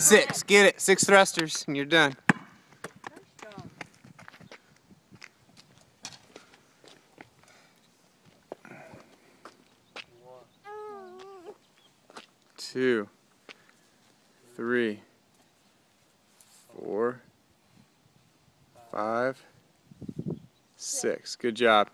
Six. Get it. Six thrusters, and you're done. Two, three, four, five, six. Good job.